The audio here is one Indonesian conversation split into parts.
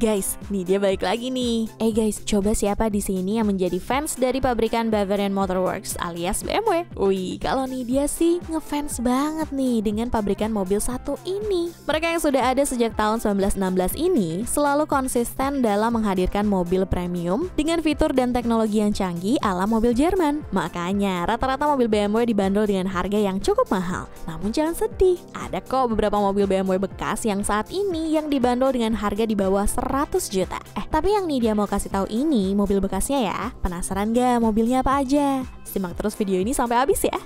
Guys, nih dia balik lagi nih. Eh guys, coba siapa di sini yang menjadi fans dari pabrikan Bavarian Motorworks alias BMW? Wih, kalau nih dia sih ngefans banget nih dengan pabrikan mobil satu ini. Mereka yang sudah ada sejak tahun 1916 ini selalu konsisten dalam menghadirkan mobil premium dengan fitur dan teknologi yang canggih ala mobil Jerman. Makanya, rata-rata mobil BMW dibanderol dengan harga yang cukup mahal. Namun jangan sedih, ada kok beberapa mobil BMW bekas yang saat ini yang dibanderol dengan harga di bawah 100 juta. Eh, tapi yang nih dia mau kasih tahu ini mobil bekasnya ya. Penasaran gak mobilnya apa aja? Simak terus video ini sampai habis ya.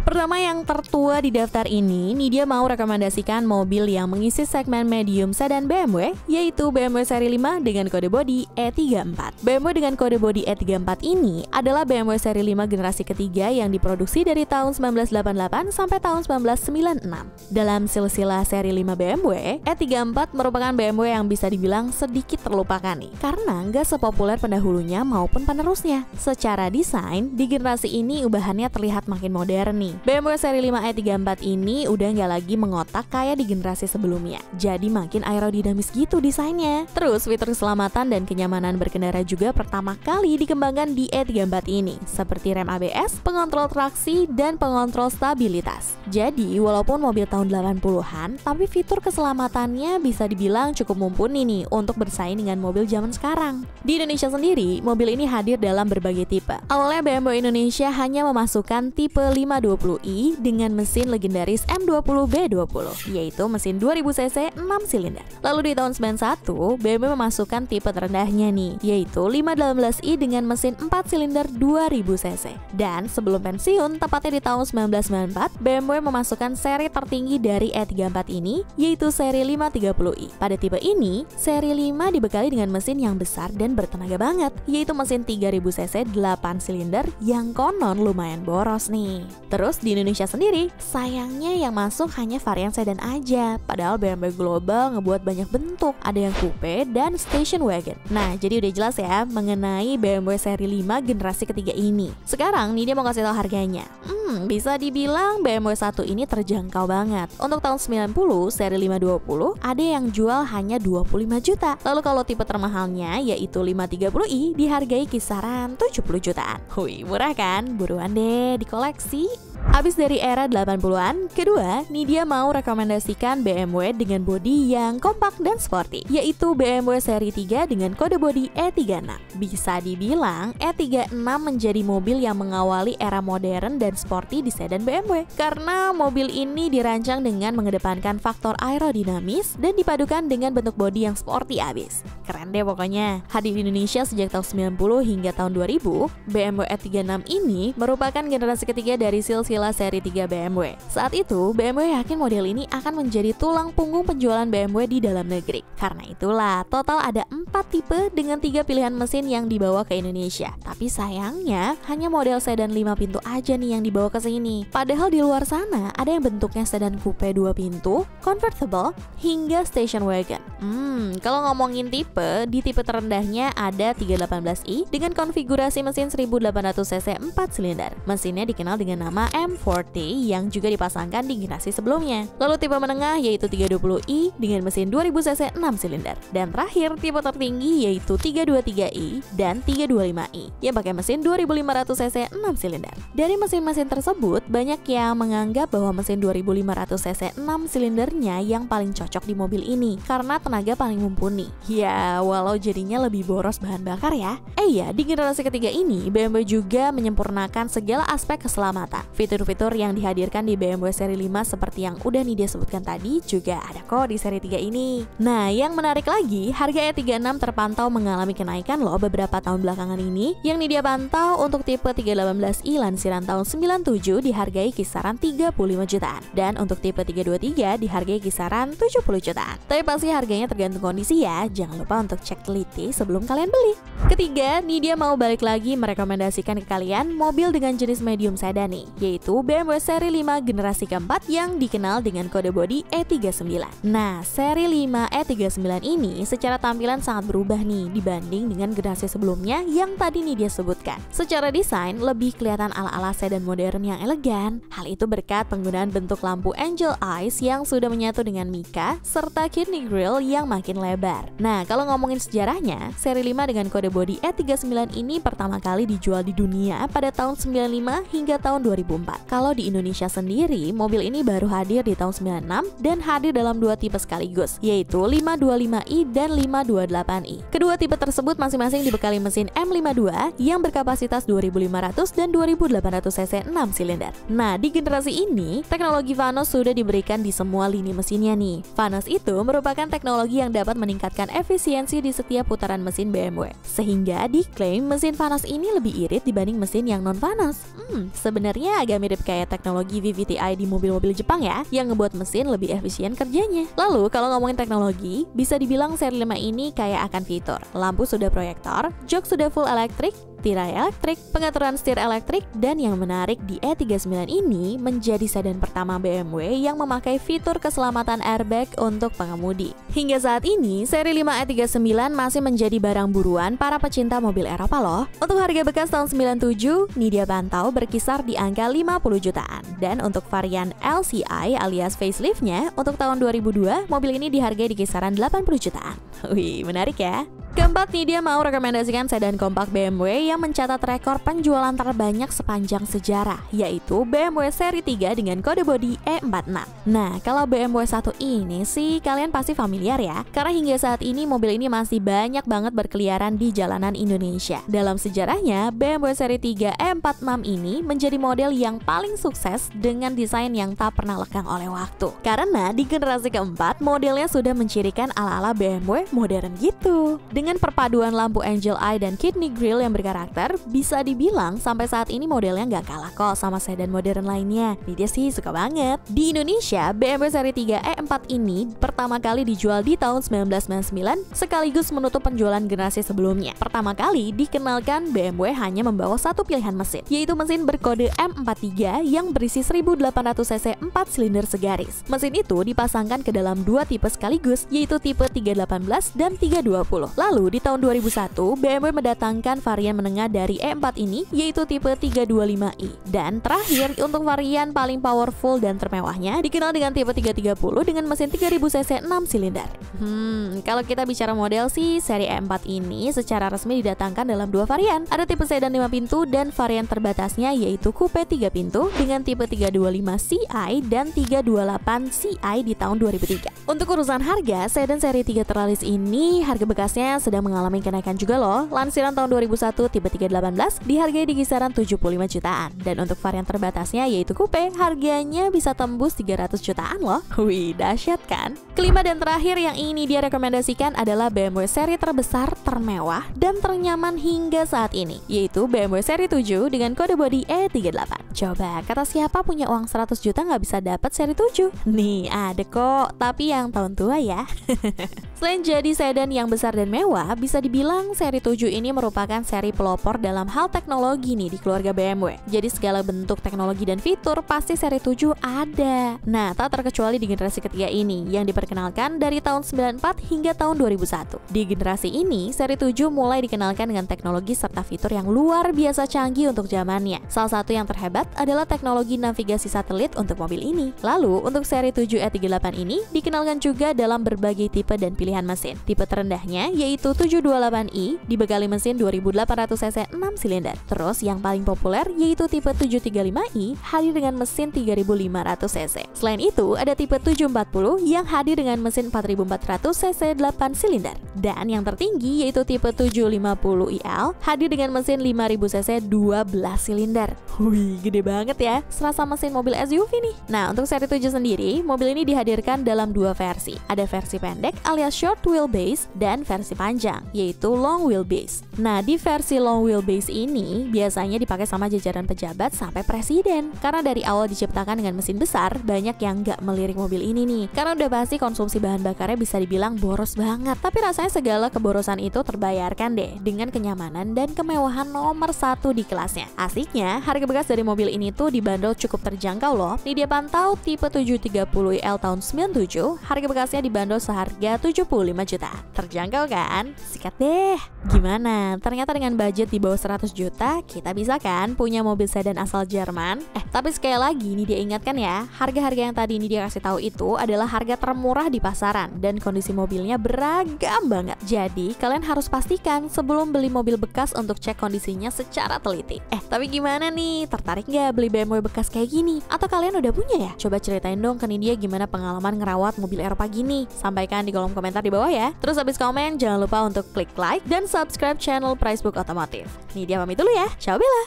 Pertama yang tertua di daftar ini, Nidia mau rekomendasikan mobil yang mengisi segmen medium sedan BMW, yaitu BMW seri 5 dengan kode bodi E34. BMW dengan kode bodi E34 ini adalah BMW seri 5 generasi ketiga yang diproduksi dari tahun 1988 sampai tahun 1996. Dalam silsilah seri 5 BMW, E34 merupakan BMW yang bisa dibilang sedikit terlupakan nih, karena nggak sepopuler pendahulunya maupun penerusnya. Secara desain, di generasi ini ubahannya terlihat makin modern ini. BMW seri 5E34 ini udah nggak lagi mengotak kayak di generasi sebelumnya. Jadi makin aerodinamis gitu desainnya. Terus fitur keselamatan dan kenyamanan berkendara juga pertama kali dikembangkan di E34 ini, seperti rem ABS, pengontrol traksi, dan pengontrol stabilitas. Jadi, walaupun mobil tahun 80-an, tapi fitur keselamatannya bisa dibilang cukup mumpuni nih untuk bersaing dengan mobil zaman sekarang. Di Indonesia sendiri, mobil ini hadir dalam berbagai tipe. Awalnya BMW Indonesia hanya memasukkan tipe 520. M20i dengan mesin legendaris M20B20, yaitu mesin 2000cc 6 silinder. Lalu di tahun 91, BMW memasukkan tipe terendahnya nih, yaitu 518i dengan mesin 4 silinder 2000cc. Dan sebelum pensiun, tepatnya di tahun 1994, BMW memasukkan seri tertinggi dari E34 ini, yaitu seri 530i. Pada tipe ini, seri 5 dibekali dengan mesin yang besar dan bertenaga banget, yaitu mesin 3000cc 8 silinder yang konon lumayan boros nih. Terus di Indonesia sendiri, sayangnya yang masuk hanya varian sedan aja. Padahal BMW Global ngebuat banyak bentuk, ada yang coupe dan station wagon. Nah, jadi udah jelas ya mengenai BMW seri 5 generasi ketiga ini. Sekarang nih dia mau kasih tahu harganya. Hmm, bisa dibilang BMW 1 ini terjangkau banget. Untuk tahun 90 seri 520 ada yang jual hanya 25 juta. Lalu kalau tipe termahalnya yaitu 530i dihargai kisaran 70 jutaan. Hui, murah kan? Buruan deh dikoleksi. Habis dari era 80-an, kedua, Nidia mau rekomendasikan BMW dengan bodi yang kompak dan sporty, yaitu BMW seri 3 dengan kode bodi E36. Bisa dibilang, E36 menjadi mobil yang mengawali era modern dan sporty di sedan BMW, karena mobil ini dirancang dengan mengedepankan faktor aerodinamis dan dipadukan dengan bentuk bodi yang sporty abis. Keren deh pokoknya. Hadir di Indonesia sejak tahun 90 hingga tahun 2000, BMW E36 ini merupakan generasi ketiga dari silsilah seri 3 BMW. Saat itu, BMW yakin model ini akan menjadi tulang punggung penjualan BMW di dalam negeri. Karena itulah, total ada 4 tipe dengan tiga pilihan mesin yang dibawa ke Indonesia. Tapi sayangnya, hanya model sedan 5 pintu aja nih yang dibawa ke sini. Padahal di luar sana, ada yang bentuknya sedan coupe 2 pintu, convertible, hingga station wagon. Hmm, kalau ngomongin tipe, di tipe terendahnya ada 318i dengan konfigurasi mesin 1800cc 4 silinder. Mesinnya dikenal dengan nama M40 yang juga dipasangkan di generasi sebelumnya. Lalu tipe menengah yaitu 320i dengan mesin 2000cc 6 silinder. Dan terakhir tipe tertinggi yaitu 323i dan 325i yang pakai mesin 2500cc 6 silinder. Dari mesin-mesin tersebut, banyak yang menganggap bahwa mesin 2500cc 6 silindernya yang paling cocok di mobil ini karena tenaga paling mumpuni. Ya, walau jadinya lebih boros bahan bakar ya. Eh ya, di generasi ketiga ini BMW juga menyempurnakan segala aspek keselamatan. Fitur-fitur yang dihadirkan di BMW seri 5 seperti yang udah nih dia sebutkan tadi juga ada kok di seri 3 ini. Nah, yang menarik lagi, harga E36 terpantau mengalami kenaikan loh beberapa tahun belakangan ini. Yang nih dia pantau untuk tipe 318i lansiran tahun 97 dihargai kisaran 35 jutaan. Dan untuk tipe 323 dihargai kisaran 70 jutaan. Tapi pasti harganya tergantung kondisi ya, jangan lupa untuk cek teliti sebelum kalian beli. Ketiga, Nidia mau balik lagi merekomendasikan ke kalian mobil dengan jenis medium sedan nih, yaitu BMW seri 5 generasi keempat yang dikenal dengan kode bodi E39. Nah, seri 5 E39 ini secara tampilan sangat berubah nih dibanding dengan generasi sebelumnya yang tadi Nidia sebutkan. Secara desain lebih kelihatan ala-ala sedan modern yang elegan. Hal itu berkat penggunaan bentuk lampu angel eyes yang sudah menyatu dengan Mika serta kidney grill yang makin lebar. Nah, kalau ngomongin sejarahnya, seri 5 dengan kode bodi E39 ini pertama kali dijual di dunia pada tahun 95 hingga tahun 2004. Kalau di Indonesia sendiri, mobil ini baru hadir di tahun 96 dan hadir dalam dua tipe sekaligus, yaitu 525i dan 528i. Kedua tipe tersebut masing-masing dibekali mesin M52 yang berkapasitas 2500 dan 2800 cc 6 silinder. Nah, di generasi ini, teknologi Vanos sudah diberikan di semua lini mesinnya nih. Vanos itu merupakan teknologi yang dapat meningkatkan efisiensi di setiap putaran mesin BMW. Sehingga diklaim mesin Vanos ini lebih irit dibanding mesin yang non Vanos. Hmm, sebenarnya agak mirip kayak teknologi VVTi di mobil-mobil Jepang ya, yang ngebuat mesin lebih efisien kerjanya. Lalu kalau ngomongin teknologi, bisa dibilang seri 5 ini kayak akan fitur. Lampu sudah proyektor, jok sudah full elektrik, tirai elektrik, pengaturan setir elektrik, dan yang menarik di E39 ini menjadi sedan pertama BMW yang memakai fitur keselamatan airbag untuk pengemudi. Hingga saat ini, seri 5 E39 masih menjadi barang buruan para pecinta mobil Eropa loh. Untuk harga bekas tahun 97, Nidia pantau berkisar di angka 50 jutaan. Dan untuk varian LCI alias faceliftnya, untuk tahun 2002, mobil ini dihargai di kisaran 80 jutaan. Wih, menarik ya? Keempat nih dia mau rekomendasikan sedan kompak BMW yang mencatat rekor penjualan terbanyak sepanjang sejarah, yaitu BMW seri 3 dengan kode bodi E46. Nah, kalau BMW 1 ini sih kalian pasti familiar ya, karena hingga saat ini mobil ini masih banyak banget berkeliaran di jalanan Indonesia. Dalam sejarahnya, BMW seri 3 E46 ini menjadi model yang paling sukses dengan desain yang tak pernah lekang oleh waktu. Karena di generasi keempat, modelnya sudah mencirikan ala-ala BMW modern gitu. Dengan perpaduan lampu angel eye dan kidney grill yang berkarakter, bisa dibilang sampai saat ini modelnya nggak kalah kok sama sedan modern lainnya. Dia sih suka banget. Di Indonesia, BMW seri 3 E4 ini pertama kali dijual di tahun 1999 sekaligus menutup penjualan generasi sebelumnya. Pertama kali dikenalkan BMW hanya membawa satu pilihan mesin, yaitu mesin berkode M43 yang berisi 1800 cc 4 silinder segaris. Mesin itu dipasangkan ke dalam dua tipe sekaligus, yaitu tipe 318 dan 320. Lalu Lalu di tahun 2001, BMW mendatangkan varian menengah dari E4 ini yaitu tipe 325i. Dan terakhir untuk varian paling powerful dan termewahnya dikenal dengan tipe 330 dengan mesin 3000 cc 6 silinder. Hmm, kalau kita bicara model sih, seri E4 ini secara resmi didatangkan dalam dua varian. Ada tipe sedan 5 pintu dan varian terbatasnya yaitu coupe 3 pintu dengan tipe 325 Ci dan 328 Ci di tahun 2003. Untuk urusan harga, sedan seri 3 teralis ini harga bekasnya sedang mengalami kenaikan juga loh. Lansiran tahun 2001 tipe 318 dihargai di kisaran 75 jutaan. Dan untuk varian terbatasnya yaitu coupe, harganya bisa tembus 300 jutaan loh. Wih, dahsyat kan? Kelima dan terakhir yang ini dia rekomendasikan adalah BMW seri terbesar, termewah, dan ternyaman hingga saat ini, yaitu BMW seri 7 dengan kode bodi E38. Coba, kata siapa punya uang 100 juta nggak bisa dapat seri 7? Nih, ada kok, tapi yang tahun tua ya. Selain jadi sedan yang besar dan mewah, bisa dibilang seri 7 ini merupakan seri pelopor dalam hal teknologi nih di keluarga BMW. Jadi segala bentuk teknologi dan fitur pasti seri 7 ada. Nah, tak terkecuali di generasi ketiga ini yang diperkenalkan dari tahun 94 hingga tahun 2001. Di generasi ini, seri 7 mulai dikenalkan dengan teknologi serta fitur yang luar biasa canggih untuk zamannya. Salah satu yang terhebat adalah teknologi navigasi satelit untuk mobil ini. Lalu, untuk seri 7 E38 ini dikenalkan juga dalam berbagai tipe dan pilihan mesin. Tipe terendahnya yaitu 728i dibekali mesin 2800 cc 6 silinder. Terus yang paling populer yaitu tipe 735i hadir dengan mesin 3500 cc. Selain itu ada tipe 740 yang hadir dengan mesin 4400 cc 8 silinder. Dan yang tertinggi yaitu tipe 750iL hadir dengan mesin 5000 cc 12 silinder. Wih, gede banget ya. Serasa mesin mobil SUV nih. Nah, untuk seri 7 sendiri, mobil ini dihadirkan dalam dua versi. Ada versi pendek alias short wheelbase dan versi panjang, yaitu long wheelbase. Nah, di versi long wheelbase ini biasanya dipakai sama jajaran pejabat sampai presiden. Karena dari awal diciptakan dengan mesin besar, banyak yang nggak melirik mobil ini nih. Karena udah pasti konsumsi bahan bakarnya bisa dibilang boros banget. Tapi rasanya segala keborosan itu terbayarkan deh dengan kenyamanan dan kemewahan nomor satu di kelasnya. Asiknya, harga bekas dari mobil ini tuh dibanderol cukup terjangkau loh. Nih dia pantau tipe 730L tahun 97, harga bekasnya dibanderol seharga 75 juta. Terjangkau kan? Sikat deh. Gimana? Ternyata dengan budget di bawah 100 juta, kita bisa kan punya mobil sedan asal Jerman? Eh, tapi sekali lagi ini dia ingatkan ya, harga-harga yang tadi ini dia kasih tahu itu adalah harga termurah di pasaran dan kondisi mobilnya beragam banget. Jadi, kalian harus pastikan sebelum beli mobil bekas untuk cek kondisinya secara teliti. Eh, tapi gimana nih? Tertarik nggak beli BMW bekas kayak gini? Atau kalian udah punya ya? Coba ceritain dong ke Nidia gimana pengalaman ngerawat mobil Eropa gini. Sampaikan di kolom komentar di bawah ya. Terus habis komen, jangan lupa untuk klik like dan subscribe channel Pricebook Otomotif. Nidia pamit dulu ya. Ciao Bella!